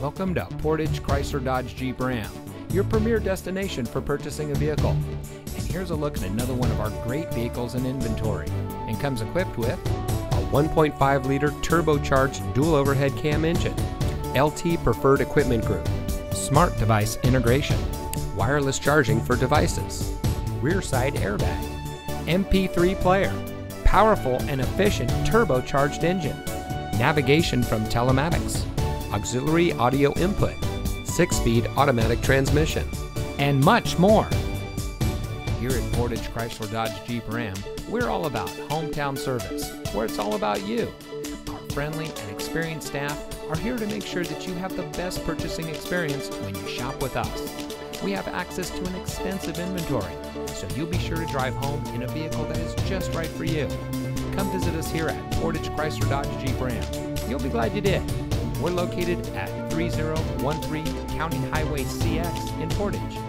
Welcome to Portage Chrysler Dodge Jeep Ram, your premier destination for purchasing a vehicle. And here's a look at another one of our great vehicles in inventory and comes equipped with a 1.5 liter turbocharged dual overhead cam engine, LT Preferred Equipment Group, smart device integration, wireless charging for devices, rear side airbag, MP3 player, powerful and efficient turbocharged engine, navigation from telematics, auxiliary audio input, 6-speed automatic transmission, and much more. Here at Portage Chrysler Dodge Jeep Ram, we're all about hometown service, where it's all about you. Our friendly and experienced staff are here to make sure that you have the best purchasing experience when you shop with us. We have access to an extensive inventory, so you'll be sure to drive home in a vehicle that is just right for you. Come visit us here at Portage Chrysler Dodge Jeep Ram. You'll be glad you did. We're located at 3013 County Highway CX in Portage.